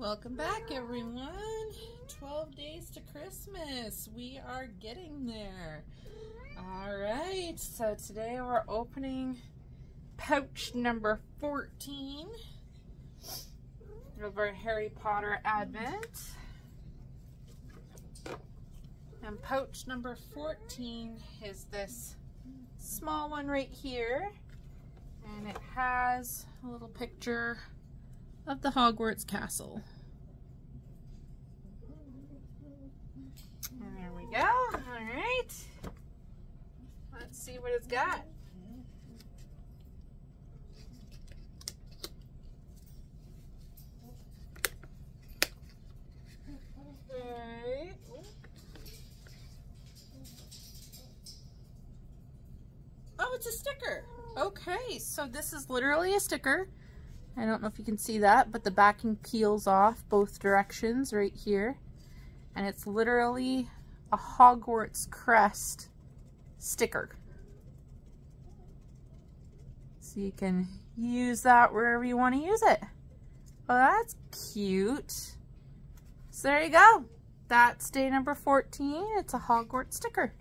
Welcome back, everyone. 12 days to Christmas. We are getting there. All right, so today we're opening pouch number 14 of our Harry Potter Advent. And pouch number 14 is this small one right here. And it has a little picture of the Hogwarts castle. And there we go. All right. Let's see what it's got. Oh, it's a sticker. Okay, so this is literally a sticker. I don't know if you can see that, but the backing peels off both directions right here. And it's literally a Hogwarts crest sticker. So you can use that wherever you want to use it. Oh, that's cute. So there you go. That's day number 14. It's a Hogwarts sticker.